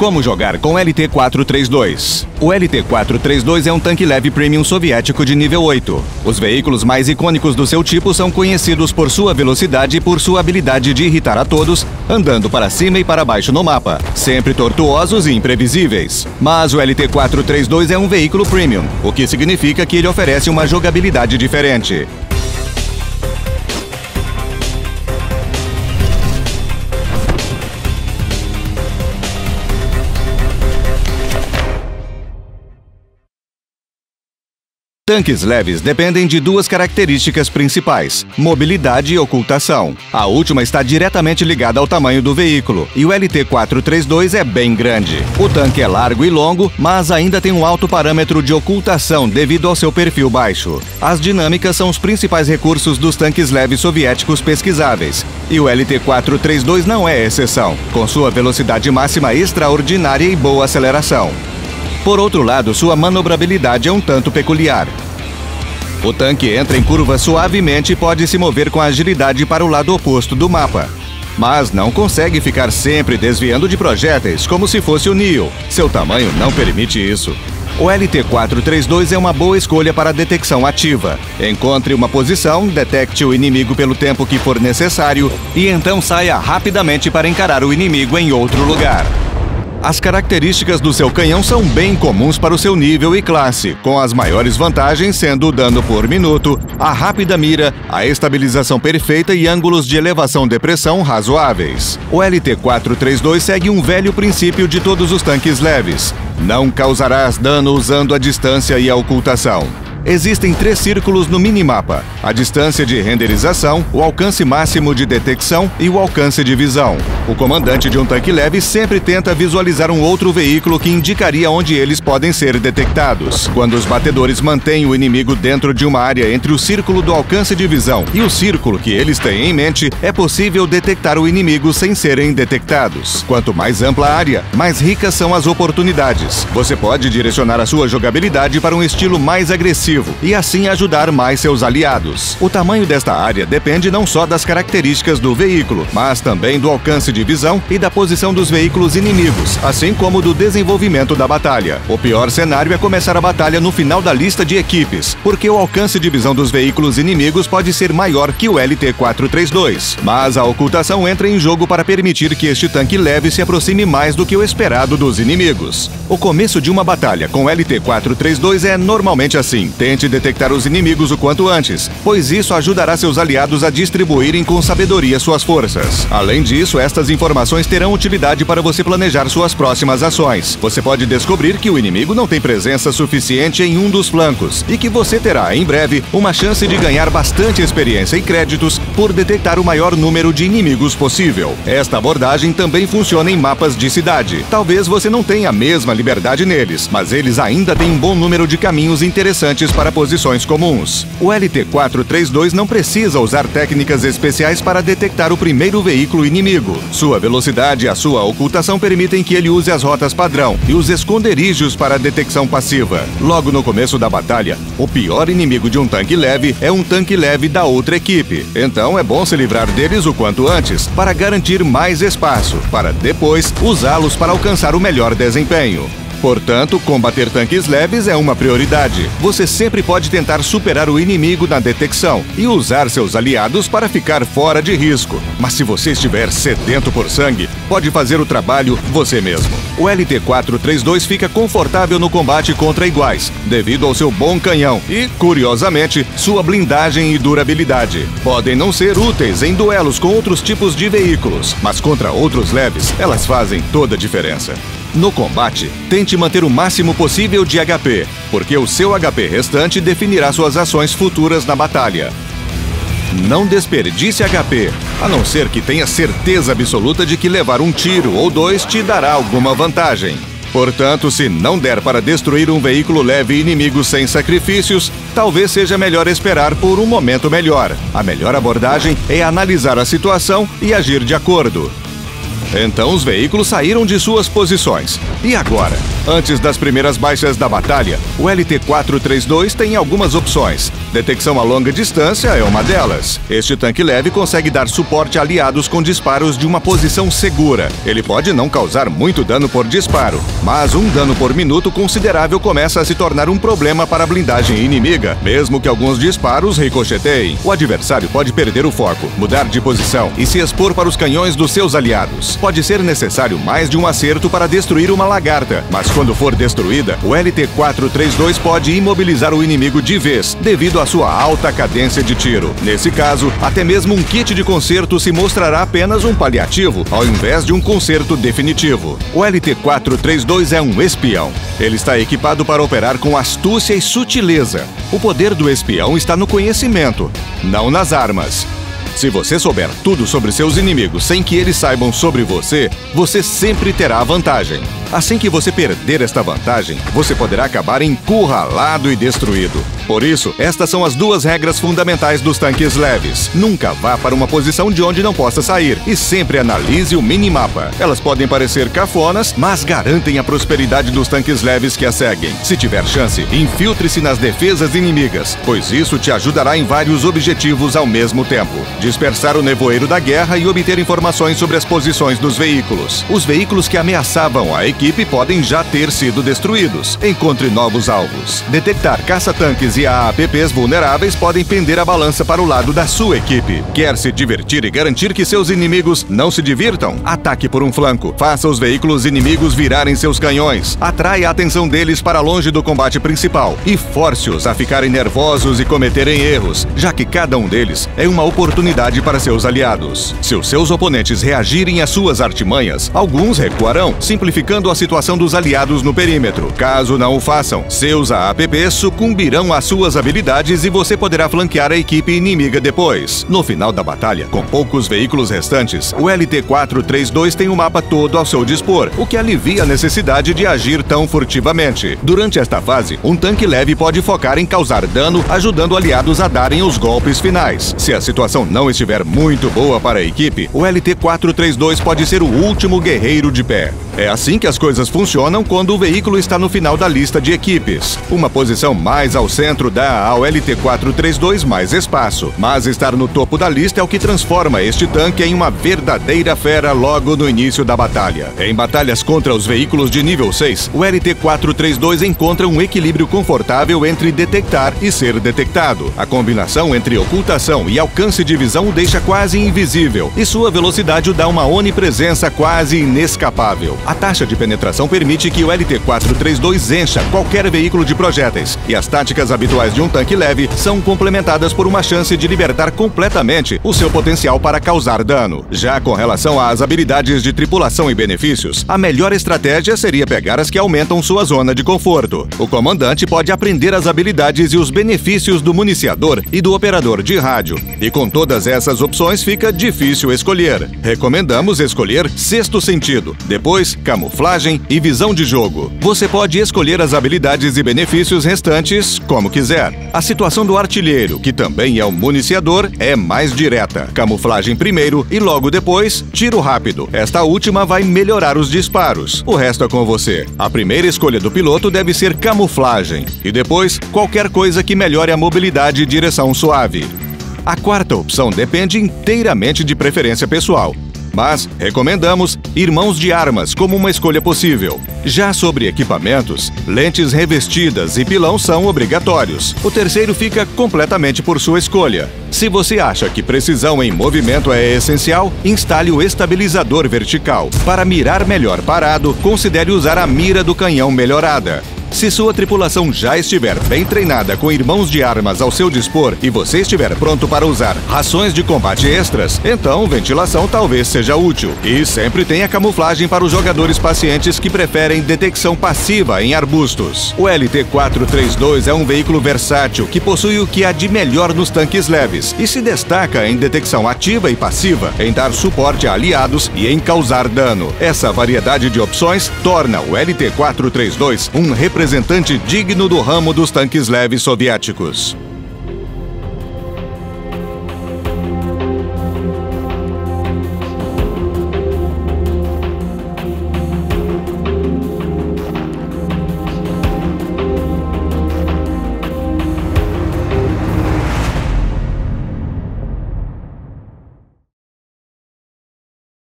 Como jogar com LT-432? O LT-432 é um tanque leve premium soviético de nível 8. Os veículos mais icônicos do seu tipo são conhecidos por sua velocidade e por sua habilidade de irritar a todos, andando para cima e para baixo no mapa, sempre tortuosos e imprevisíveis. Mas o LT-432 é um veículo premium, o que significa que ele oferece uma jogabilidade diferente. Tanques leves dependem de duas características principais: mobilidade e ocultação. A última está diretamente ligada ao tamanho do veículo, e o LT-432 é bem grande. O tanque é largo e longo, mas ainda tem um alto parâmetro de ocultação devido ao seu perfil baixo. As dinâmicas são os principais recursos dos tanques leves soviéticos pesquisáveis, e o LT-432 não é exceção, com sua velocidade máxima extraordinária e boa aceleração. Por outro lado, sua manobrabilidade é um tanto peculiar. O tanque entra em curva suavemente e pode se mover com agilidade para o lado oposto do mapa. Mas não consegue ficar sempre desviando de projéteis como se fosse o Neo. Seu tamanho não permite isso. O LT-432 é uma boa escolha para detecção ativa. Encontre uma posição, detecte o inimigo pelo tempo que for necessário e então saia rapidamente para encarar o inimigo em outro lugar. As características do seu canhão são bem comuns para o seu nível e classe, com as maiores vantagens sendo o dano por minuto, a rápida mira, a estabilização perfeita e ângulos de elevação-depressão razoáveis. O LT-432 segue um velho princípio de todos os tanques leves. Não causarás dano usando a distância e a ocultação. Existem três círculos no minimapa: a distância de renderização, o alcance máximo de detecção e o alcance de visão. O comandante de um tanque leve sempre tenta visualizar um outro veículo que indicaria onde eles podem ser detectados. Quando os batedores mantêm o inimigo dentro de uma área entre o círculo do alcance de visão e o círculo que eles têm em mente, é possível detectar o inimigo sem serem detectados. Quanto mais ampla a área, mais ricas são as oportunidades. Você pode direcionar a sua jogabilidade para um estilo mais agressivo e assim ajudar mais seus aliados. O tamanho desta área depende não só das características do veículo, mas também do alcance de visão e da posição dos veículos inimigos, assim como do desenvolvimento da batalha. O pior cenário é começar a batalha no final da lista de equipes, porque o alcance de visão dos veículos inimigos pode ser maior que o LT-432. Mas a ocultação entra em jogo para permitir que este tanque leve se aproxime mais do que o esperado dos inimigos. O começo de uma batalha com LT-432 é normalmente assim. Tente detectar os inimigos o quanto antes, pois isso ajudará seus aliados a distribuírem com sabedoria suas forças. Além disso, estas informações terão utilidade para você planejar suas próximas ações. Você pode descobrir que o inimigo não tem presença suficiente em um dos flancos e que você terá, em breve, uma chance de ganhar bastante experiência e créditos por detectar o maior número de inimigos possível. Esta abordagem também funciona em mapas de cidade. Talvez você não tenha a mesma liberdade neles, mas eles ainda têm um bom número de caminhos interessantes para posições comuns. O LT-432 não precisa usar técnicas especiais para detectar o primeiro veículo inimigo. Sua velocidade e a sua ocultação permitem que ele use as rotas padrão e os esconderijos para detecção passiva. Logo no começo da batalha, o pior inimigo de um tanque leve é um tanque leve da outra equipe. Então é bom se livrar deles o quanto antes, para garantir mais espaço, para depois usá-los para alcançar o melhor desempenho. Portanto, combater tanques leves é uma prioridade. Você sempre pode tentar superar o inimigo na detecção e usar seus aliados para ficar fora de risco. Mas se você estiver sedento por sangue, pode fazer o trabalho você mesmo. O LT-432 fica confortável no combate contra iguais, devido ao seu bom canhão e, curiosamente, sua blindagem e durabilidade. Podem não ser úteis em duelos com outros tipos de veículos, mas contra outros leves, elas fazem toda a diferença. No combate, tente manter o máximo possível de HP, porque o seu HP restante definirá suas ações futuras na batalha. Não desperdice HP, a não ser que tenha certeza absoluta de que levar um tiro ou dois te dará alguma vantagem. Portanto, se não der para destruir um veículo leve inimigo sem sacrifícios, talvez seja melhor esperar por um momento melhor. A melhor abordagem é analisar a situação e agir de acordo. Então os veículos saíram de suas posições. E agora? Antes das primeiras baixas da batalha, o LT-432 tem algumas opções. Detecção a longa distância é uma delas. Este tanque leve consegue dar suporte a aliados com disparos de uma posição segura. Ele pode não causar muito dano por disparo, mas um dano por minuto considerável começa a se tornar um problema para a blindagem inimiga, mesmo que alguns disparos ricocheteiem. O adversário pode perder o foco, mudar de posição e se expor para os canhões dos seus aliados. Pode ser necessário mais de um acerto para destruir uma lagarta, mas quando for destruída, o LT-432 pode imobilizar o inimigo de vez, devido à sua alta cadência de tiro. Nesse caso, até mesmo um kit de conserto se mostrará apenas um paliativo, ao invés de um conserto definitivo. O LT-432 é um espião. Ele está equipado para operar com astúcia e sutileza. O poder do espião está no conhecimento, não nas armas. Se você souber tudo sobre seus inimigos sem que eles saibam sobre você, você sempre terá vantagem. Assim que você perder esta vantagem, você poderá acabar encurralado e destruído. Por isso, estas são as duas regras fundamentais dos tanques leves. Nunca vá para uma posição de onde não possa sair e sempre analise o minimapa. Elas podem parecer cafonas, mas garantem a prosperidade dos tanques leves que a seguem. Se tiver chance, infiltre-se nas defesas inimigas, pois isso te ajudará em vários objetivos ao mesmo tempo. Dispersar o nevoeiro da guerra e obter informações sobre as posições dos veículos. Os veículos que ameaçavam a equipe podem já ter sido destruídos. Encontre novos alvos. Detectar caça-tanques e AAPPs vulneráveis podem pender a balança para o lado da sua equipe. Quer se divertir e garantir que seus inimigos não se divirtam? Ataque por um flanco. Faça os veículos inimigos virarem seus canhões. Atraia a atenção deles para longe do combate principal e force-os a ficarem nervosos e cometerem erros, já que cada um deles é uma oportunidade para seus aliados. Se os seus oponentes reagirem às suas artimanhas, alguns recuarão, simplificando a situação dos aliados no perímetro. Caso não o façam, seus AAPPs sucumbirão às suas habilidades e você poderá flanquear a equipe inimiga depois. No final da batalha, com poucos veículos restantes, o LT-432 tem o mapa todo ao seu dispor, o que alivia a necessidade de agir tão furtivamente. Durante esta fase, um tanque leve pode focar em causar dano, ajudando aliados a darem os golpes finais. Se a situação não estiver muito boa para a equipe, o LT-432 pode ser o último guerreiro de pé. É assim que as coisas funcionam quando o veículo está no final da lista de equipes. Uma posição mais ao centro dá ao LT-432 mais espaço, mas estar no topo da lista é o que transforma este tanque em uma verdadeira fera logo no início da batalha. Em batalhas contra os veículos de nível 6, o LT-432 encontra um equilíbrio confortável entre detectar e ser detectado. A combinação entre ocultação e alcance de visão o deixa quase invisível, e sua velocidade o dá uma onipresença quase inescapável. A taxa de penetração permite que o LT-432 encha qualquer veículo de projéteis, e as táticas habituais de um tanque leve são complementadas por uma chance de libertar completamente o seu potencial para causar dano. Já com relação às habilidades de tripulação e benefícios, a melhor estratégia seria pegar as que aumentam sua zona de conforto. O comandante pode aprender as habilidades e os benefícios do municiador e do operador de rádio. E com todas essas opções fica difícil escolher. Recomendamos escolher sexto sentido, depois camuflagem e visão de jogo. Você pode escolher as habilidades e benefícios restantes como quiser. A situação do artilheiro, que também é um municiador, é mais direta. Camuflagem primeiro e logo depois, tiro rápido. Esta última vai melhorar os disparos. O resto é com você. A primeira escolha do piloto deve ser camuflagem e depois qualquer coisa que melhore a mobilidade e direção suave. A quarta opção depende inteiramente de preferência pessoal mas recomendamos irmãos de armas como uma escolha possível. Já sobre equipamentos, lentes revestidas e pilão são obrigatórios. O terceiro fica completamente por sua escolha. Se você acha que precisão em movimento é essencial, instale o estabilizador vertical. Para mirar melhor parado, considere usar a mira do canhão melhorada. Se sua tripulação já estiver bem treinada com irmãos de armas ao seu dispor e você estiver pronto para usar rações de combate extras, então ventilação talvez seja útil. E sempre tenha camuflagem para os jogadores pacientes que preferem detecção passiva em arbustos. O LT-432 é um veículo versátil que possui o que há de melhor nos tanques leves e se destaca em detecção ativa e passiva, em dar suporte a aliados e em causar dano. Essa variedade de opções torna o LT-432 um representante representante digno do ramo dos tanques leves soviéticos.